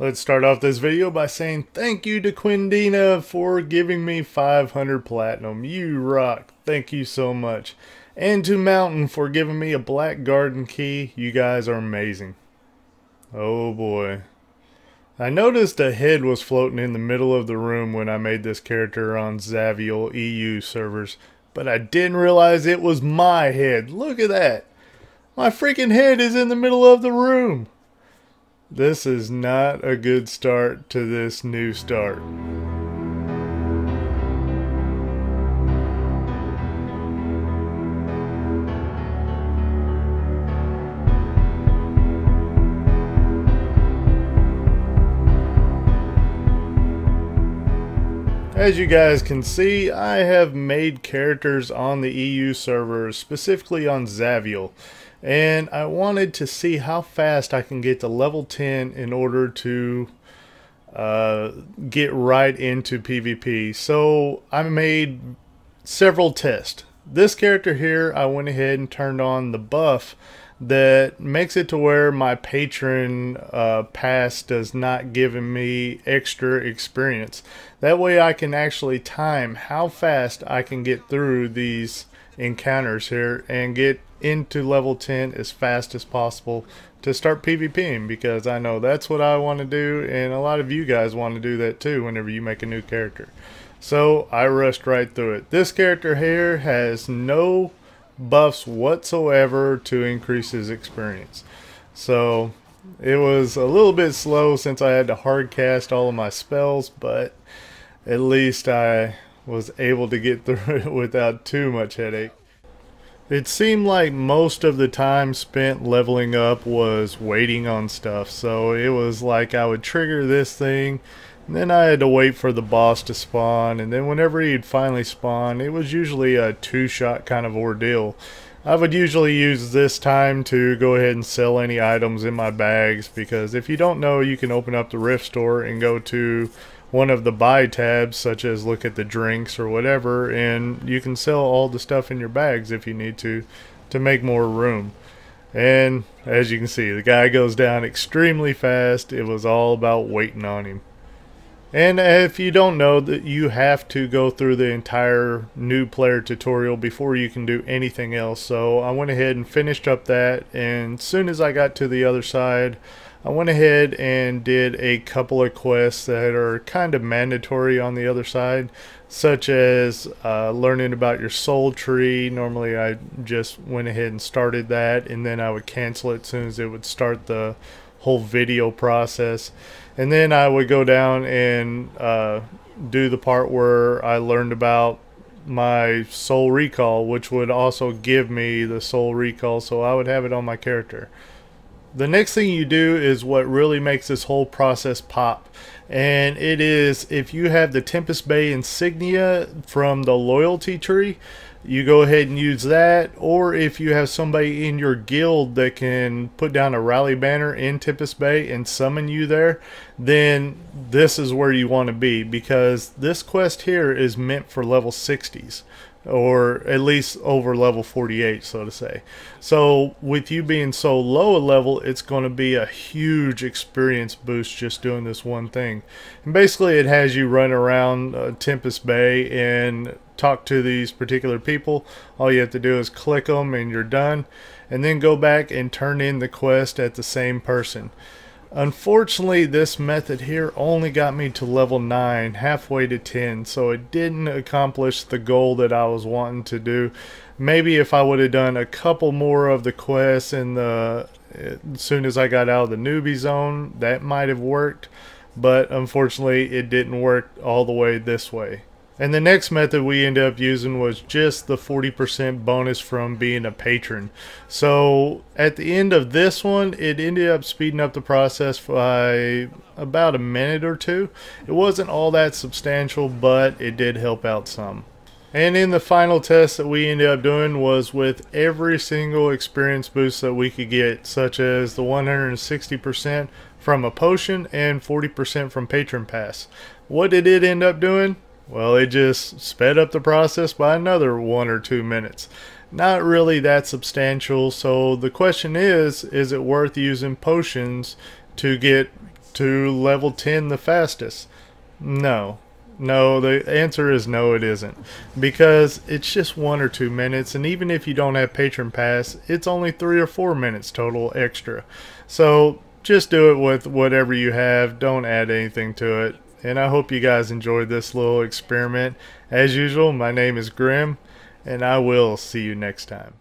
Let's start off this video by saying thank you to Quindina for giving me 500 platinum. You rock. Thank you so much. And to Mountain for giving me a black garden key. You guys are amazing. Oh boy. I noticed a head was floating in the middle of the room when I made this character on Zaviel EU servers, but I didn't realize it was my head. Look at that. My freaking head is in the middle of the room. This is not a good start to this new start. As you guys can see, I have made characters on the EU server, specifically on Zaviel and I wanted to see how fast I can get to level 10 in order to uh, get right into PvP. So I made several tests. This character here, I went ahead and turned on the buff that makes it to where my patron uh, pass does not give me extra experience. That way I can actually time how fast I can get through these encounters here and get into level 10 as fast as possible to start PvPing because I know that's what I want to do and a lot of you guys want to do that too whenever you make a new character. So I rushed right through it. This character here has no buffs whatsoever to increase his experience. So it was a little bit slow since I had to hard cast all of my spells, but at least I was able to get through it without too much headache. It seemed like most of the time spent leveling up was waiting on stuff. So it was like I would trigger this thing, and then I had to wait for the boss to spawn, and then whenever he'd finally spawn, it was usually a two-shot kind of ordeal. I would usually use this time to go ahead and sell any items in my bags because if you don't know, you can open up the Rift store and go to one of the buy tabs, such as look at the drinks or whatever, and you can sell all the stuff in your bags if you need to, to make more room. And as you can see, the guy goes down extremely fast. It was all about waiting on him. And if you don't know that you have to go through the entire new player tutorial before you can do anything else. So I went ahead and finished up that and soon as I got to the other side I went ahead and did a couple of quests that are kind of mandatory on the other side, such as uh, learning about your soul tree. Normally, I just went ahead and started that, and then I would cancel it as soon as it would start the whole video process. And then I would go down and uh, do the part where I learned about my soul recall, which would also give me the soul recall, so I would have it on my character. The next thing you do is what really makes this whole process pop. And it is if you have the Tempest Bay insignia from the loyalty tree, you go ahead and use that. Or if you have somebody in your guild that can put down a rally banner in Tempest Bay and summon you there, then this is where you want to be because this quest here is meant for level 60s or at least over level 48 so to say. So with you being so low a level it's going to be a huge experience boost just doing this one thing. And basically it has you run around uh, Tempest Bay and talk to these particular people. All you have to do is click them and you're done and then go back and turn in the quest at the same person Unfortunately, this method here only got me to level 9, halfway to 10, so it didn't accomplish the goal that I was wanting to do. Maybe if I would have done a couple more of the quests in the as soon as I got out of the newbie zone, that might have worked, but unfortunately it didn't work all the way this way. And the next method we ended up using was just the 40% bonus from being a patron. So at the end of this one, it ended up speeding up the process by about a minute or two. It wasn't all that substantial, but it did help out some. And in the final test that we ended up doing was with every single experience boost that we could get, such as the 160% from a potion and 40% from patron pass. What did it end up doing? Well, it just sped up the process by another one or two minutes. Not really that substantial, so the question is, is it worth using potions to get to level 10 the fastest? No. No, the answer is no, it isn't. Because it's just one or two minutes, and even if you don't have Patron Pass, it's only three or four minutes total extra. So just do it with whatever you have, don't add anything to it. And I hope you guys enjoyed this little experiment. As usual, my name is Grim, and I will see you next time.